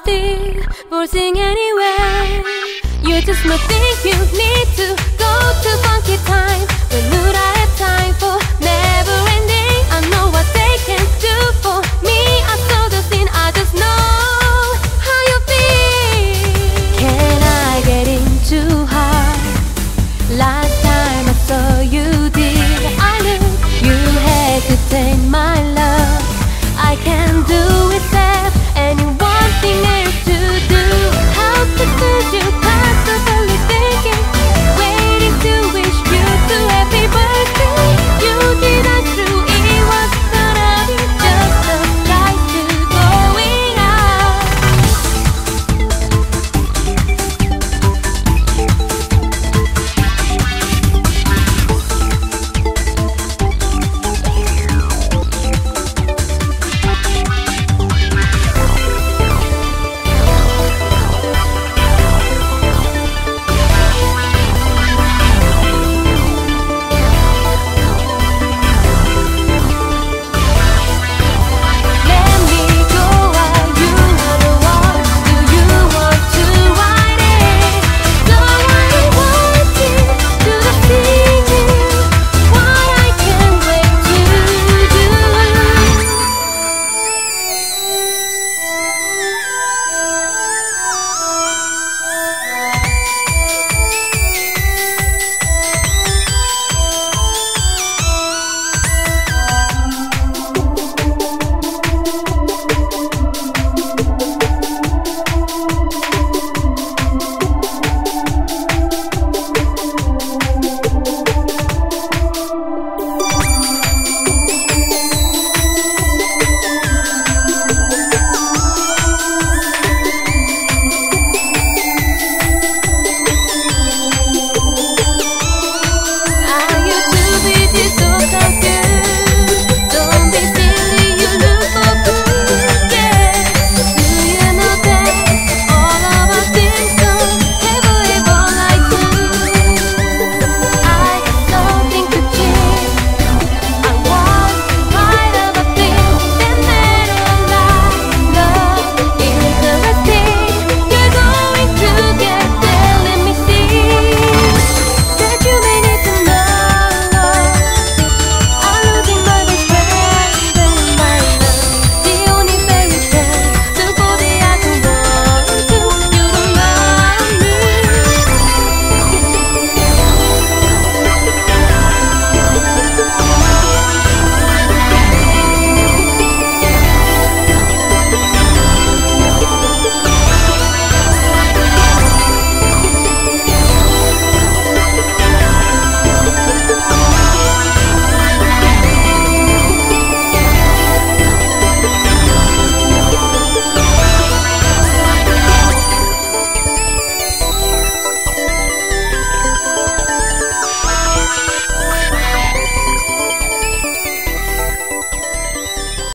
Be forcing anyway. You just might think you need to